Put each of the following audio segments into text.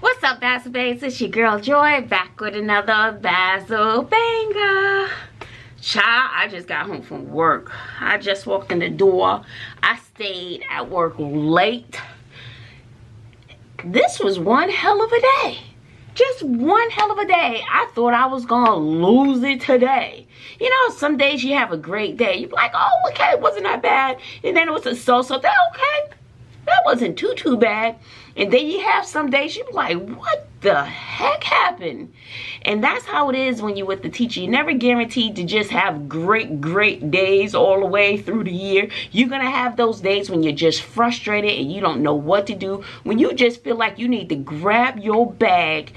What's up, Bazzle Babes? It's your girl Joy back with another Bazzle Banger. Child, I just got home from work. I just walked in the door. I stayed at work late. This was one hell of a day. Just one hell of a day. I thought I was gonna lose it today. You know, some days you have a great day. You're like, oh, okay, it wasn't that bad. And then it was a so-so day. Okay, that wasn't too, too bad. And then you have some days you're like, what the heck happened? And that's how it is when you're with the teacher. You're never guaranteed to just have great, great days all the way through the year. You're going to have those days when you're just frustrated and you don't know what to do. When you just feel like you need to grab your bag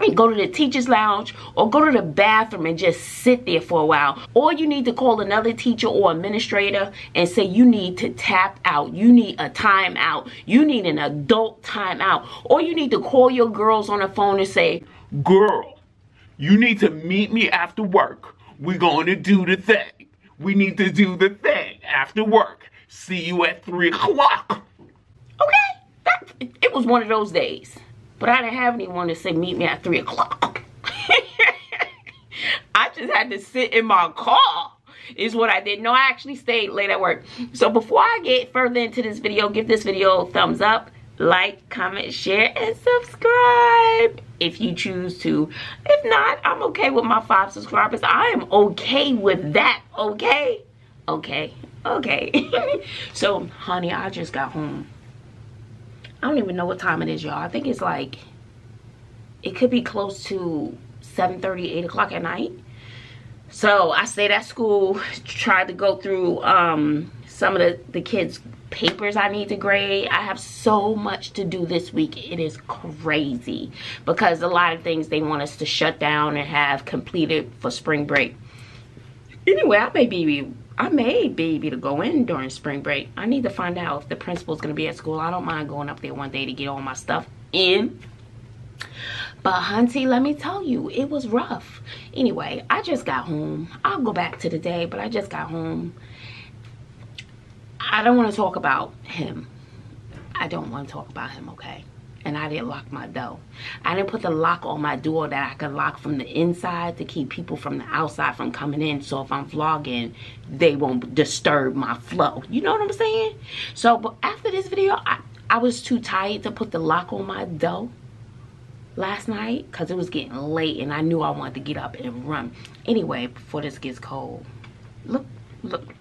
and go to the teacher's lounge or go to the bathroom and just sit there for a while. Or you need to call another teacher or administrator and say you need to tap out. You need a timeout. You need an adult timeout. Or you need to call your girls on the phone and say, Girl, you need to meet me after work. We're going to do the thing. We need to do the thing after work. See you at 3 o'clock. Okay, that, it was one of those days. But I didn't have anyone to say meet me at 3 o'clock. I just had to sit in my car is what I did. No, I actually stayed late at work. So before I get further into this video, give this video a thumbs up, like, comment, share, and subscribe if you choose to. If not, I'm okay with my five subscribers. I am okay with that, okay? Okay, okay. so, honey, I just got home I don't even know what time it is, y'all. I think it's like, it could be close to 7.30, 8 o'clock at night. So I stayed at school, tried to go through um, some of the, the kids' papers I need to grade. I have so much to do this week. It is crazy because a lot of things they want us to shut down and have completed for spring break. Anyway, I may be I may be able to go in during spring break. I need to find out if the principal's going to be at school. I don't mind going up there one day to get all my stuff in. But Hunty, let me tell you, it was rough. Anyway, I just got home. I'll go back to the day, but I just got home. I don't want to talk about him. I don't want to talk about him, okay? And I didn't lock my door. I didn't put the lock on my door that I could lock from the inside to keep people from the outside from coming in. So if I'm vlogging, they won't disturb my flow. You know what I'm saying? So but after this video, I, I was too tired to put the lock on my door last night because it was getting late and I knew I wanted to get up and run. Anyway, before this gets cold, look, look,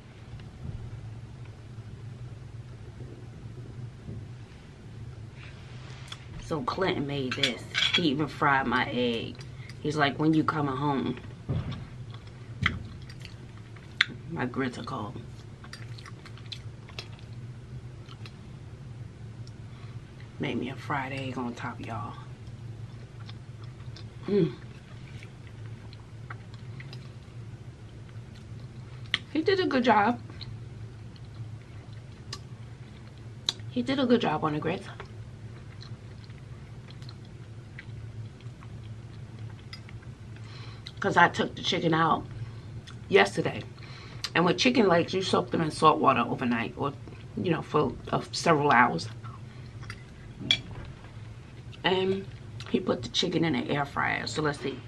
So Clinton made this. He even fried my egg. He's like, when you coming home? My grits are cold. Made me a fried egg on top, y'all. Hmm. He did a good job. He did a good job on the grits. Because I took the chicken out yesterday. And with chicken legs, you soak them in salt water overnight or, you know, for uh, several hours. And he put the chicken in the air fryer. So let's see.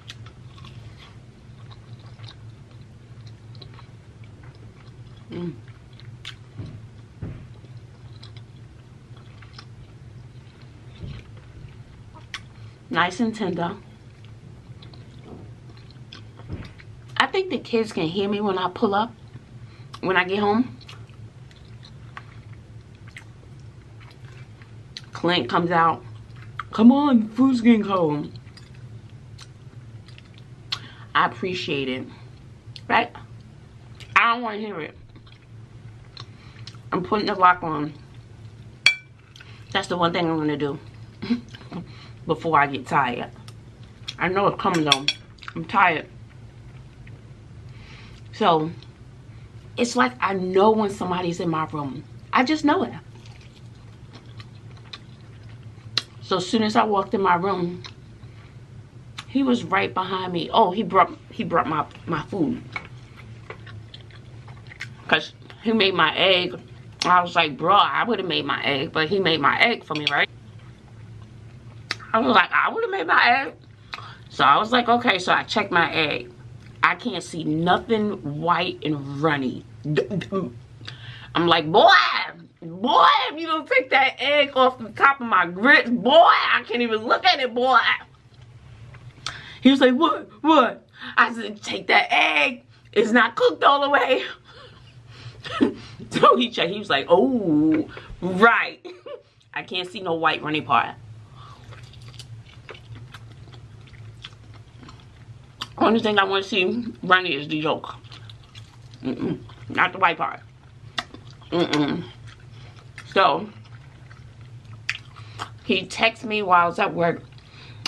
Mm. Nice and tender. Think the kids can hear me when I pull up, when I get home. Clint comes out. Come on, food's getting cold. I appreciate it. Right? I don't want to hear it. I'm putting the lock on. That's the one thing I'm going to do before I get tired. I know it's coming though. I'm tired. So it's like I know when somebody's in my room. I just know it. So as soon as I walked in my room, he was right behind me. Oh, he brought he brought my my food. Cause he made my egg I was like, bro, I would have made my egg, but he made my egg for me, right? I was like, I would have made my egg. So I was like, okay, so I checked my egg. I can't see nothing white and runny. I'm like, boy, boy, if you don't take that egg off the top of my grits, boy, I can't even look at it, boy. He was like, what, what? I said, take that egg. It's not cooked all the way. so he checked. He was like, oh, right. I can't see no white runny part. Only thing I want to see runny is the yolk. Mm -mm. Not the white part. Mm-mm. So, he texted me while I was at work.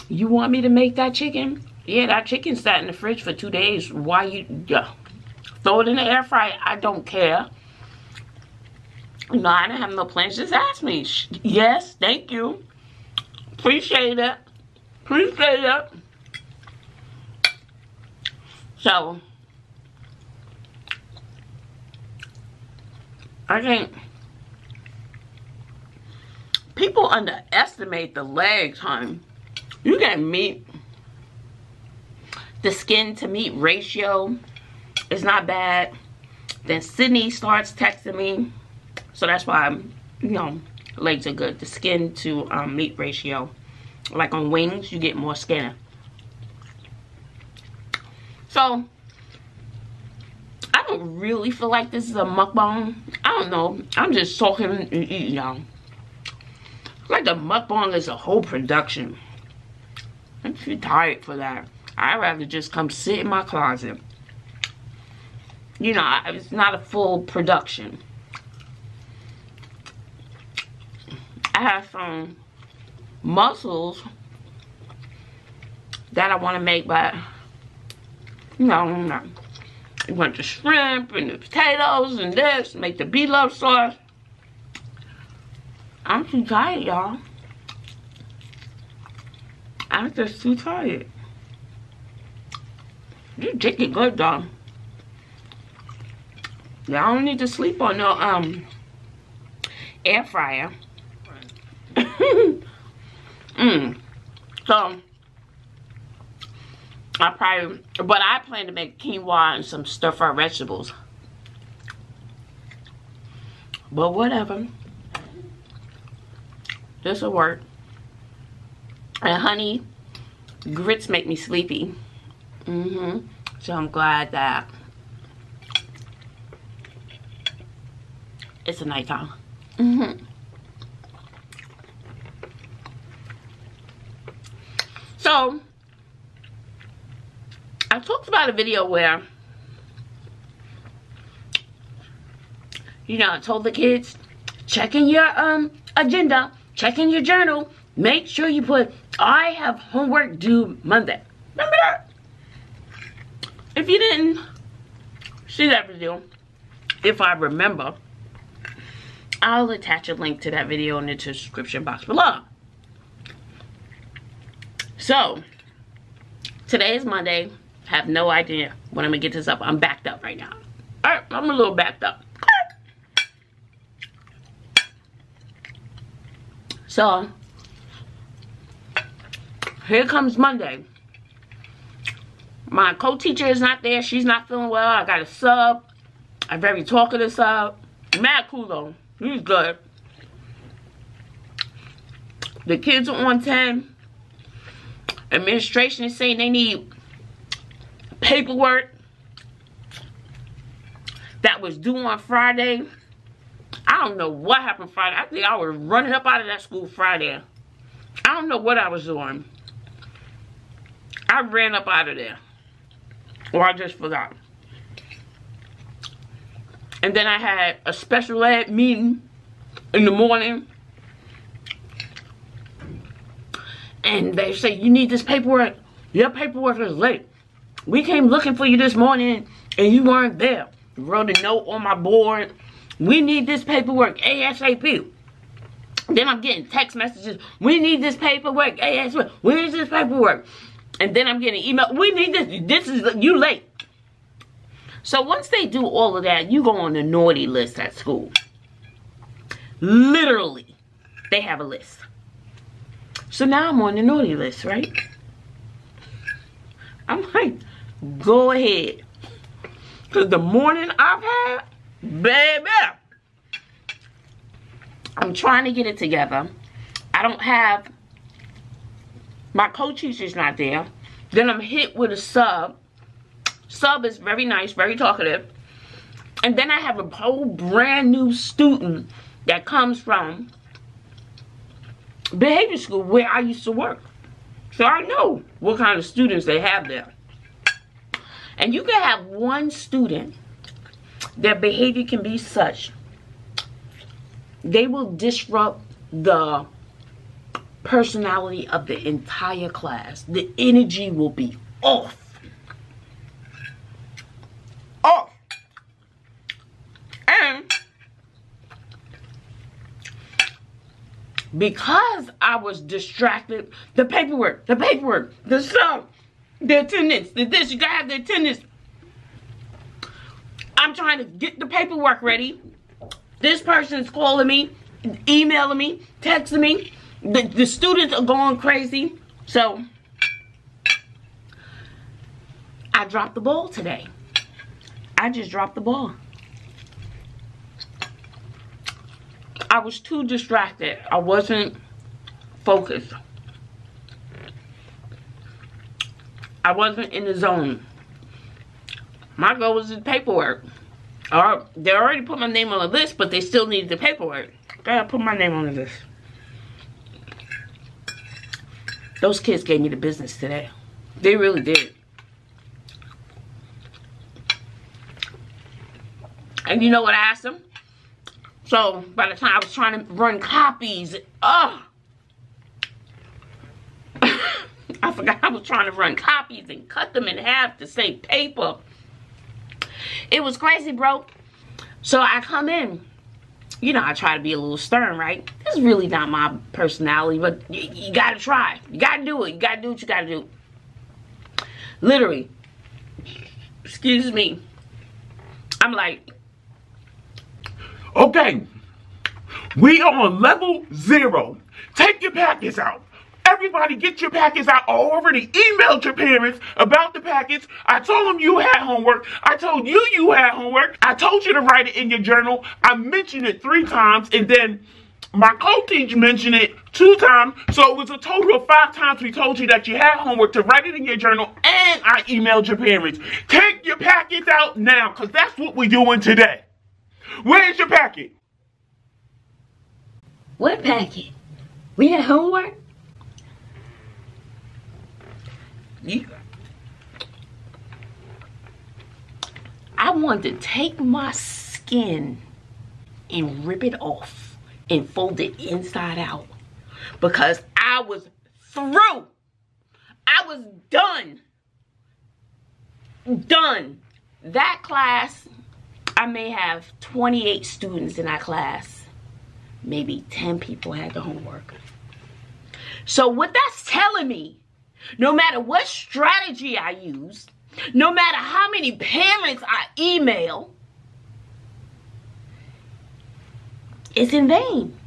You want me to make that chicken? Yeah, that chicken sat in the fridge for two days. Why you... Yeah. Throw it in the air fryer. I don't care. No, I didn't have no plans. Just ask me. Yes, thank you. Appreciate it. Appreciate it. So, I think people underestimate the legs, honey. You get meat. The skin to meat ratio is not bad. Then Sydni starts texting me. So that's why, I'm, you know, legs are good. The skin to um, meat ratio. Like on wings, you get more skin. So, I don't really feel like this is a mukbang. I don't know. I'm just talking and eating, y'all. Like the mukbang is a whole production. I'm too tired for that. I'd rather just come sit in my closet. You know, it's not a full production. I have some mussels that I want to make, but no, no. You want the shrimp and the potatoes and this, make the beef sauce. I'm too tired, y'all. I'm just too tired. You chicken good, though. Y'all don't need to sleep on no um air fryer. mm. So I probably, but I plan to make quinoa and some stir fry vegetables. But whatever. This will work. And honey, grits make me sleepy. Mm-hmm. So I'm glad that it's a nighttime. Mm-hmm. So, I talked about a video where, you know, I told the kids, check in your um agenda, check in your journal, make sure you put, I have homework due Monday. Remember that? If you didn't see that video, if I remember, I'll attach a link to that video in the description box below. So, today is Monday have no idea when I'm gonna get this up. I'm backed up right now. All right, I'm a little backed up. So, here comes Monday. My co-teacher is not there. She's not feeling well. I got a sub. A very talkative sub. Mad cool though. He's good. The kids are on 10. Administration is saying they need paperwork that was due on Friday. I don't know what happened Friday. I think I was running up out of that school Friday. I don't know what I was doing. I ran up out of there. Or I just forgot. And then I had a special ed meeting in the morning. And they say, you need this paperwork. Your paperwork is late. We came looking for you this morning and you weren't there. Wrote a note on my board. We need this paperwork ASAP. Then I'm getting text messages. We need this paperwork ASAP. Where is this paperwork? And then I'm getting email. We need this. This is, you late. So once they do all of that, you go on the naughty list at school. Literally, they have a list. So now I'm on the naughty list, right? I'm like, go ahead. Because the morning I've had, baby, I'm trying to get it together. I don't have, my co-teacher's not there. Then I'm hit with a sub. Sub is very nice, very talkative. And then I have a whole brand new student that comes from behavior school where I used to work. So I know what kind of students they have there. And you can have one student, their behavior can be such, they will disrupt the personality of the entire class. The energy will be off. Off. And because I was distracted, the paperwork, the paperwork, the stuff, the attendance, the this, you gotta have the attendance. I'm trying to get the paperwork ready. This person's calling me, emailing me, texting me. The, the students are going crazy. So, I dropped the ball today. I just dropped the ball. I was too distracted. I wasn't focused. I wasn't in the zone. My goal was the paperwork. Or they already put my name on the list, but they still needed the paperwork. Gotta put my name on the list. Those kids gave me the business today. They really did. And you know what I asked them? So by the time I was trying to run copies, oh, I forgot I was trying to run copies and cut them in half to save paper. It was crazy, bro. So I come in. You know, I try to be a little stern, right? This is really not my personality, but you, you gotta try. You gotta do it. You gotta do what you gotta do. Literally. Excuse me. I'm like, Okay. We are on level zero. Take your packets out. Everybody get your packets. I already emailed your parents about the packets. I told them you had homework. I told you you had homework. I told you to write it in your journal. I mentioned it three times and then my co-teacher mentioned it two times. So it was a total of five times we told you that you had homework to write it in your journal and I emailed your parents. Take your packets out now because that's what we're doing today. Where's your packet? what packet? We had homework? I wanted to take my skin and rip it off and fold it inside out because I was through. I was done. Done. That class, I may have 28 students in that class. Maybe 10 people had the homework. So what that's telling me, no matter what strategy I use, no matter how many parents I email, it's in vain.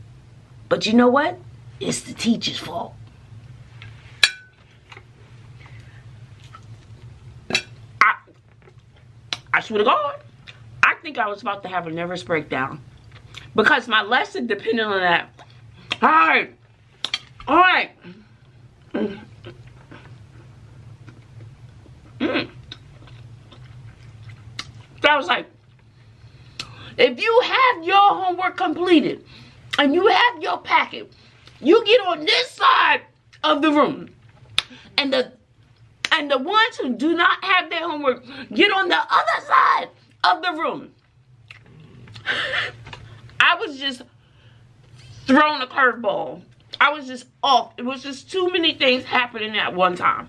But you know what? It's the teacher's fault. I, I swear to God, I think I was about to have a nervous breakdown. Because my lesson depended on that. All right. All right. Mm. Mm. So I was like, if you have your homework completed and you have your packet, you get on this side of the room. And the and the ones who do not have their homework get on the other side of the room. I was just thrown a curveball. I was just off. It was just too many things happening at one time.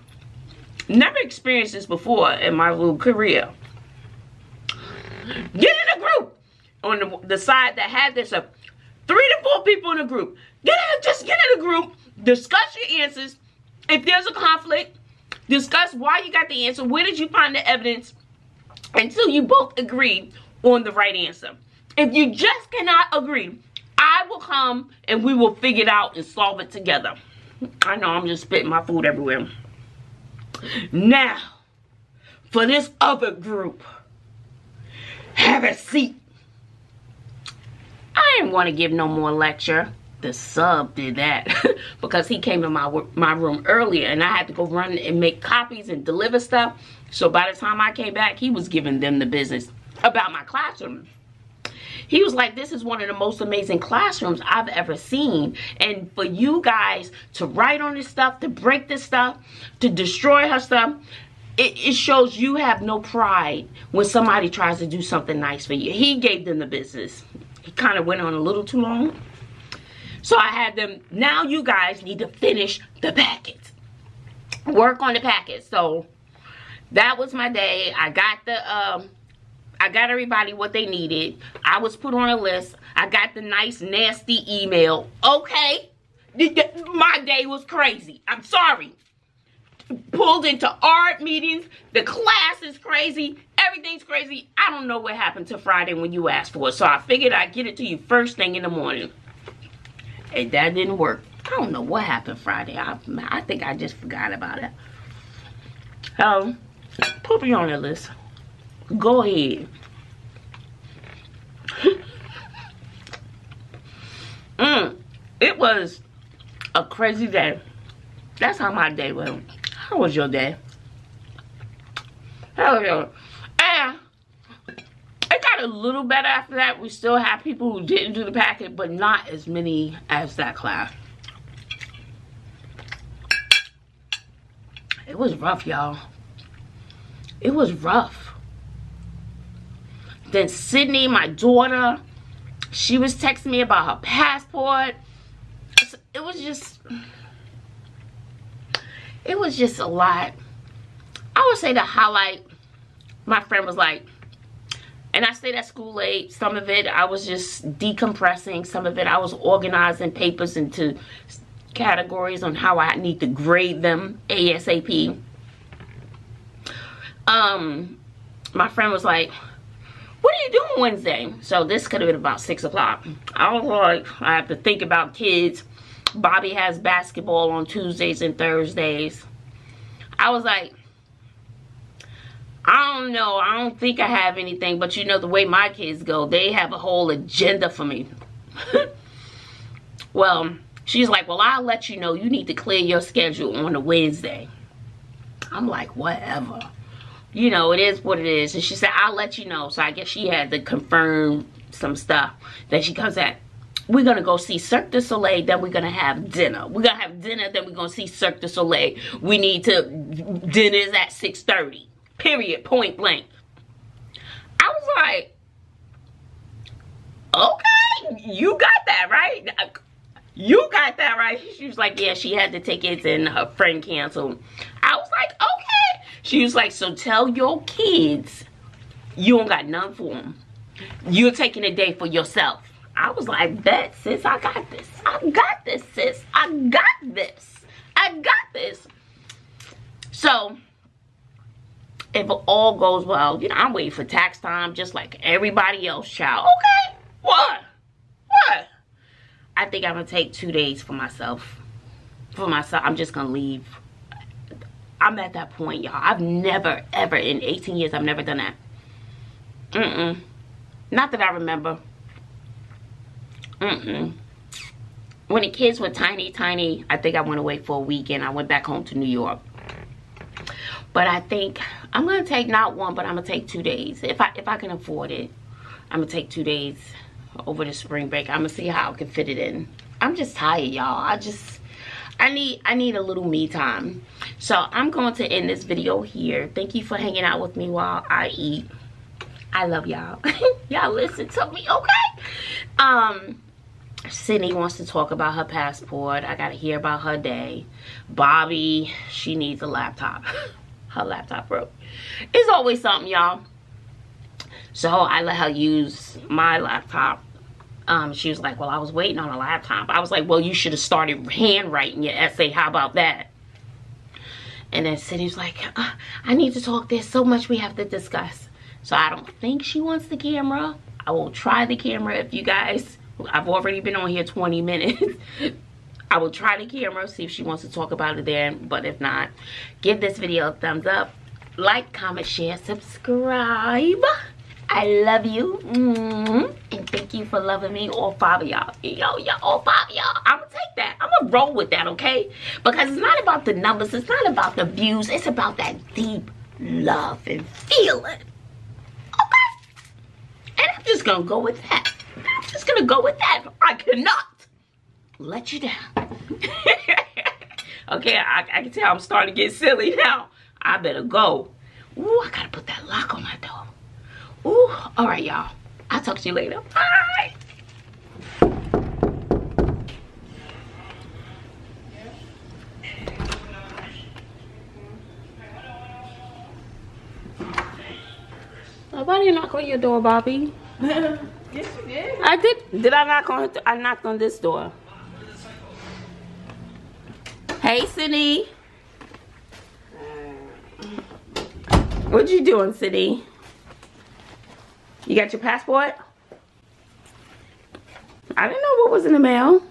Never experienced this before in my little career. Get in a group on the, the side that had this up. Three to four people in a group. Get in, just get in a group. Discuss your answers. If there's a conflict, discuss why you got the answer. Where did you find the evidence? Until you both agree on the right answer. If you just cannot agree, I will come and we will figure it out and solve it together. I know I'm just spitting my food everywhere. Now, for this other group, have a seat. I didn't want to give no more lecture. The sub did that because he came to my my room earlier and I had to go run and make copies and deliver stuff. So by the time I came back, he was giving them the business about my classroom. He was like, this is one of the most amazing classrooms I've ever seen. And for you guys to write on this stuff, to break this stuff, to destroy her stuff, it, it, shows you have no pride when somebody tries to do something nice for you. He gave them the business. He kind of went on a little too long. So I had them, now you guys need to finish the packets. Work on the packets. So that was my day. I got the, um, I got everybody what they needed. I was put on a list. I got the nice, nasty email. Okay. My day was crazy. I'm sorry pulled into art meetings. The class is crazy. Everything's crazy. I don't know what happened to Friday when you asked for it. So I figured I'd get it to you first thing in the morning. And that didn't work. I don't know what happened Friday. I, I think I just forgot about it. Um, put me on the list. Go ahead. mm, it was a crazy day. That's how my day went. How was your day? How was your And it got a little better after that. We still have people who didn't do the packet, but not as many as that class. It was rough, y'all. It was rough. Then Sydni, my daughter, she was texting me about her passport. It was just it was just a lot. I would say the highlight, my friend was like, and I stayed at school late. Some of it I was just decompressing. Some of it I was organizing papers into categories on how I need to grade them ASAP. Um, my friend was like, what are you doing Wednesday? So this could have been about six o'clock. I was like, I have to think about kids Bobby has basketball on Tuesdays and Thursdays. I was like, I don't know. I don't think I have anything. But you know, the way my kids go, they have a whole agenda for me. well, she's like, well, I'll let you know. You need to clear your schedule on a Wednesday. I'm like, whatever. You know, it is what it is. And she said, I'll let you know. So I guess she had to confirm some stuff that she comes at we're gonna go see Cirque du Soleil, then we're gonna have dinner. We're gonna have dinner, then we're gonna see Cirque du Soleil. We need to, dinner's at 6.30. Period, point blank. I was like, okay, you got that, right? You got that, right? She was like, yeah, she had the tickets and her friend canceled. I was like, okay. She was like, so tell your kids you don't got none for them. You're taking a day for yourself. I was like, bet, sis, I got this. I got this, sis. I got this. I got this. So, if all goes well, you know, I'm waiting for tax time just like everybody else, child. Okay, what? What? I think I'm going to take two days for myself. For myself, I'm just going to leave. I'm at that point, y'all. I've never, ever, in 18 years, I've never done that. Mm-mm. Not that I remember. Mm-mm. When the kids were tiny, tiny, I think I went away for a weekend. I went back home to New York. But I think I'm gonna take not one, but I'm gonna take two days. If I if I can afford it, I'm gonna take two days over the spring break. I'm gonna see how I can fit it in. I'm just tired, y'all. I just I need I need a little me time. So I'm going to end this video here. Thank you for hanging out with me while I eat. I love y'all. y'all listen to me, okay? Um Sydni wants to talk about her passport. I gotta hear about her day. Bobby, she needs a laptop. her laptop broke. It's always something, y'all. So I let her use my laptop. Um, she was like, well, I was waiting on a laptop. I was like, well, you should have started handwriting your essay. How about that? And then Sydni was like, uh, I need to talk. There's so much we have to discuss. So I don't think she wants the camera. I will try the camera if you guys I've already been on here 20 minutes. I will try the camera, see if she wants to talk about it then. But if not, give this video a thumbs up. Like, comment, share, subscribe. I love you. Mm -hmm. And thank you for loving me, all five of y'all. Yo, yo, all five of y'all. I'm going to take that. I'm going to roll with that, okay? Because it's not about the numbers. It's not about the views. It's about that deep love and feeling. Okay? And I'm just going to go with that. I'm just going to go with that. I cannot let you down. okay, I, I can tell I'm starting to get silly now. I better go. Ooh, I gotta put that lock on my door. Ooh, all right, y'all. I'll talk to you later. Bye. Nobody knock on your door, Bobby. yes, you did. I did. Did I knock on? I knocked on this door. Hey, Cindy. What you doing, Cindy? You got your passport? I didn't know what was in the mail.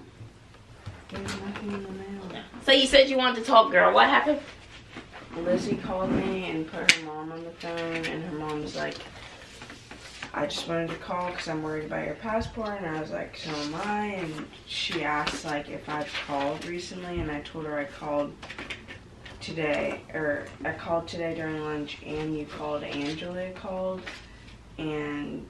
So you said you wanted to talk, girl. What happened? Lizzie called me and put her mom on the phone, and her mom was like, I just wanted to call because I'm worried about your passport. And I was like, so am I. And she asked, like, if I've called recently. And I told her I called today. Or I called today during lunch. And you called. Angela called. And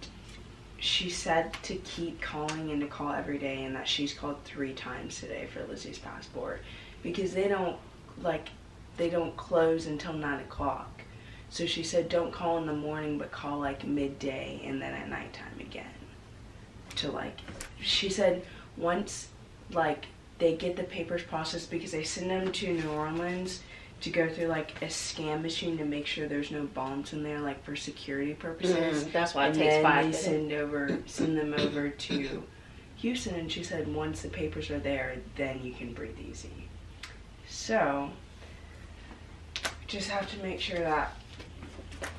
she said to keep calling and to call every day. And that she's called three times today for Lizzie's passport. Because they don't, like, they don't close until 9 o'clock. So she said, don't call in the morning, but call like midday and then at nighttime again. To like, she said once like they get the papers processed because they send them to New Orleans to go through like a scan machine to make sure there's no bombs in there like for security purposes. Mm, that's why it and takes then five they send over send them over to Houston and she said once the papers are there then you can breathe easy. So just have to make sure that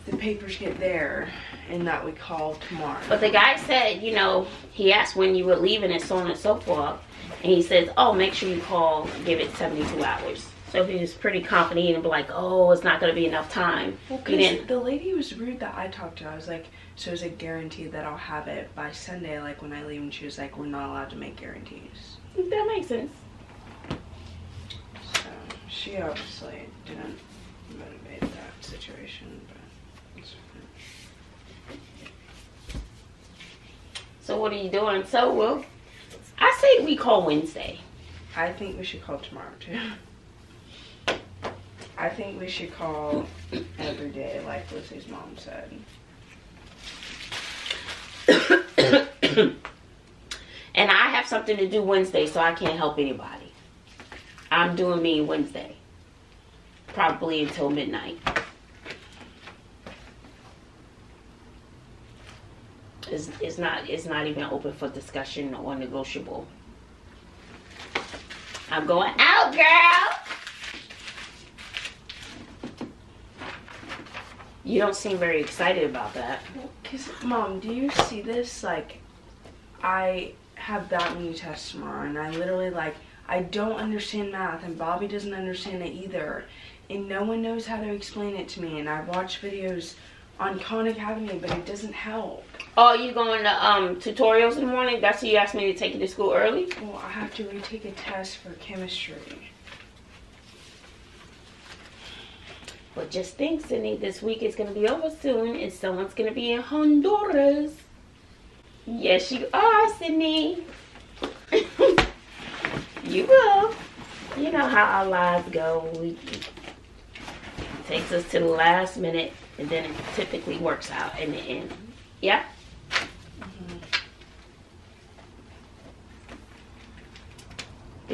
the papers get there and that we call tomorrow. But the guy said, you know, he asked when you were leaving and so on and so forth. And he says, oh, make sure you call, give it 72 hours. So he was pretty confident and be like, oh, it's not going to be enough time. Well, he 'cause didn't. the lady was rude that I talked to. I was like, so is it guaranteed that I'll have it by Sunday, like when I leave? And she was like, we're not allowed to make guarantees. That makes sense. So she obviously didn't motivate that situation, but it's fine. So what are you doing? So, well, I say we call Wednesday. I think we should call tomorrow too. I think we should call every day, like Lizzie's mom said. and I have something to do Wednesday, so I can't help anybody. I'm doing me Wednesday. Probably until midnight. It's, not it's not even open for discussion or negotiable. I'm going out, girl. You don't seem very excited about that. Cause mom, do you see this? Like, I have that many tests tomorrow, and I literally like I don't understand math, and Bobby doesn't understand it either, and no one knows how to explain it to me. And I watch videos on Khan Academy, but it doesn't help. Oh, you going to um tutorials in the morning? That's why you asked me to take you to school early? Well, I have to retake a test for chemistry. But just think, Sydni, this week is going to be over soon and someone's going to be in Honduras. Yes, you are, Sydni. you will. You know how our lives go. We, it takes us to the last minute and then it typically works out in the end. Yeah?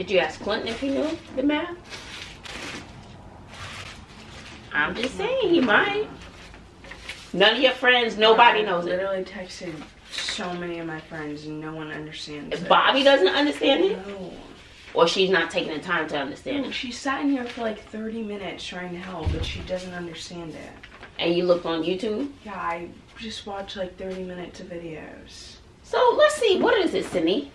Did you ask Clinton if he knew the math? I'm just saying, he might. None of your friends, nobody I knows it. literally texted so many of my friends, and no one understands If it. Bobby doesn't understand it, No. or she's not taking the time to understand No, it, She sat in here for like 30 minutes trying to help, but she doesn't understand it. and you looked on YouTube, Yeah, I just watched like 30 minutes of videos. So let's see. What is it, Sydni?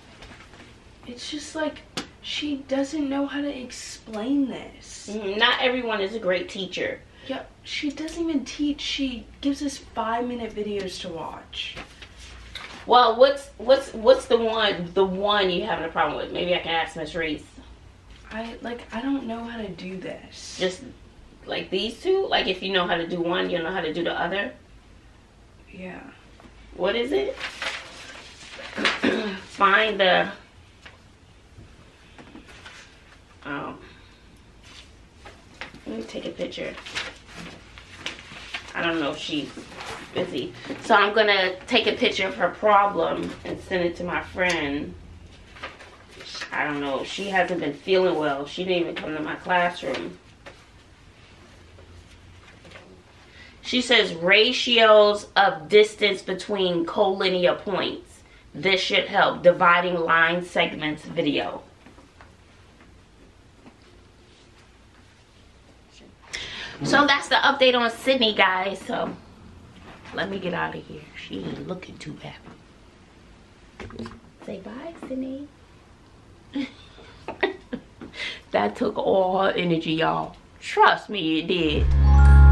It's just like she doesn't know how to explain this. Mm, Not everyone is a great teacher. Yeah, she doesn't even teach. She gives us five minute videos to watch. Well, what's what's what's the one the one you having a problem with? Maybe I can ask Miss Reese. I like I don't know how to do this. Just like these two. Like if you know how to do one, you'll know how to do the other. yeah. What is it? Find the. Oh. Let me take a picture. I don't know if she's busy. So I'm gonna take a picture of her problem and send it to my friend. I don't know. She hasn't been feeling well. She didn't even come to my classroom. She says ratios of distance between collinear points. This should help. Dividing line segments video. So that's the update on Sydni, guys. So let me get out of here. She ain't looking too happy. Say bye, Sydni. that took all her energy, y'all. Trust me, it did.